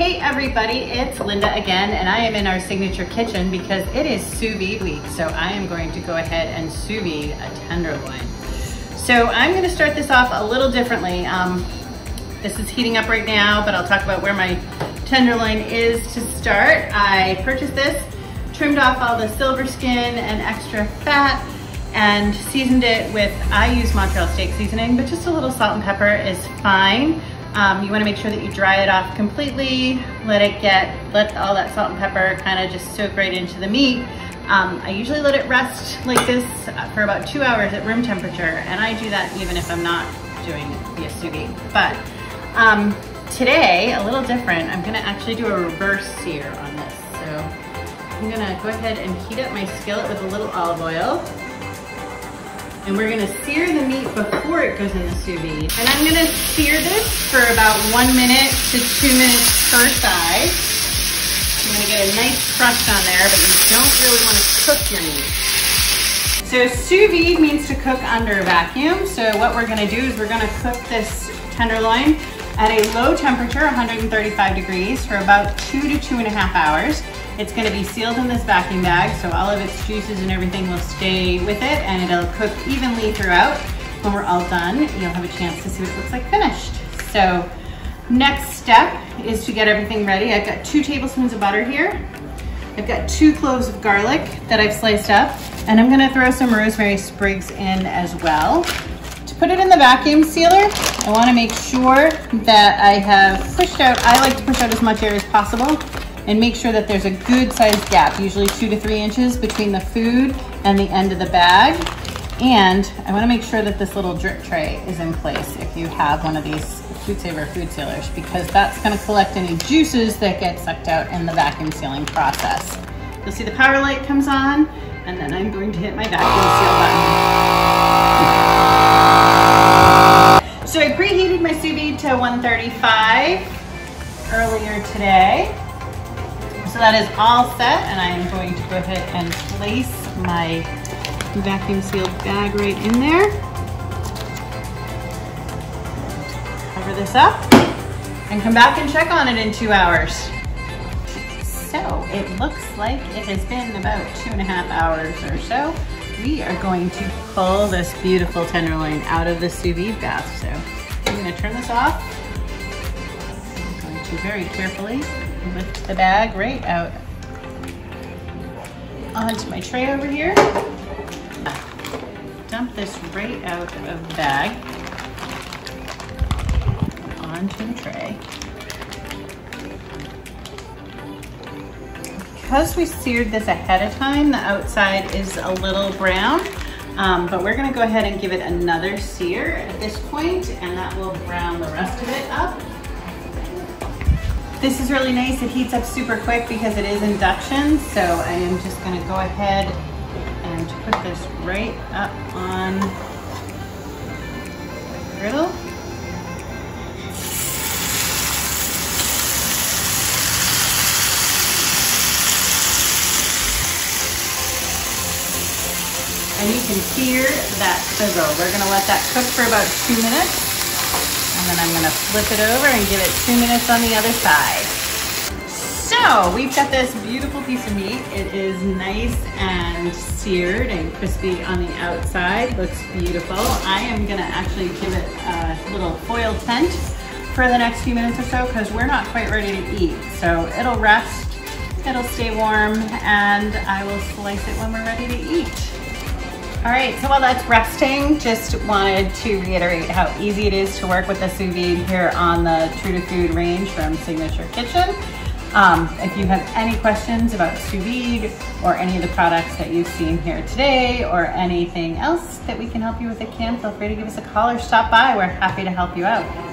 Hey everybody, it's Linda again, and I am in our signature kitchen because it is sous vide week. So I am going to go ahead and sous vide a tenderloin. So I'm gonna start this off a little differently. Um, this is heating up right now, but I'll talk about where my tenderloin is to start. I purchased this, trimmed off all the silver skin and extra fat, and seasoned it with, I use Montreal steak seasoning, but just a little salt and pepper is fine. Um, you wanna make sure that you dry it off completely, let it get, let all that salt and pepper kind of just soak right into the meat. Um, I usually let it rest like this for about two hours at room temperature, and I do that even if I'm not doing the vide. But um, today, a little different, I'm gonna actually do a reverse sear on this. So I'm gonna go ahead and heat up my skillet with a little olive oil. And we're gonna sear the meat before it goes in the sous vide. And I'm gonna sear this for about one minute to two minutes per side. I'm gonna get a nice crust on there, but you don't really wanna cook your meat. So sous vide means to cook under a vacuum. So what we're gonna do is we're gonna cook this tenderloin at a low temperature, 135 degrees, for about two to two and a half hours. It's gonna be sealed in this vacuum bag, so all of its juices and everything will stay with it and it'll cook evenly throughout. When we're all done, you'll have a chance to see what it looks like finished. So next step is to get everything ready. I've got two tablespoons of butter here. I've got two cloves of garlic that I've sliced up, and I'm gonna throw some rosemary sprigs in as well. To put it in the vacuum sealer, I wanna make sure that I have pushed out, I like to push out as much air as possible and make sure that there's a good sized gap, usually two to three inches between the food and the end of the bag. And I wanna make sure that this little drip tray is in place if you have one of these FoodSaver food sealers because that's gonna collect any juices that get sucked out in the vacuum sealing process. You'll see the power light comes on and then I'm going to hit my vacuum seal button. So I preheated my sous vide to 135 earlier today. That is all set and I am going to go ahead and place my vacuum sealed bag right in there. Cover this up and come back and check on it in two hours. So it looks like it has been about two and a half hours or so. We are going to pull this beautiful tenderloin out of the sous vide bath. So I'm gonna turn this off. To very carefully lift the bag right out onto my tray over here. Dump this right out of the bag onto the tray. Because we seared this ahead of time, the outside is a little brown, um, but we're gonna go ahead and give it another sear at this point, and that will brown the rest of it. This is really nice. It heats up super quick because it is induction. So I am just gonna go ahead and put this right up on the griddle. And you can hear that sizzle. We're gonna let that cook for about two minutes. And then I'm gonna flip it over and give it two minutes on the other side. So we've got this beautiful piece of meat. It is nice and seared and crispy on the outside. Looks beautiful. I am gonna actually give it a little foil tent for the next few minutes or so because we're not quite ready to eat. So it'll rest, it'll stay warm, and I will slice it when we're ready to eat. All right, so while that's resting, just wanted to reiterate how easy it is to work with the sous vide here on the True to Food range from Signature Kitchen. Um, if you have any questions about sous vide or any of the products that you've seen here today or anything else that we can help you with at KAM, feel free to give us a call or stop by. We're happy to help you out.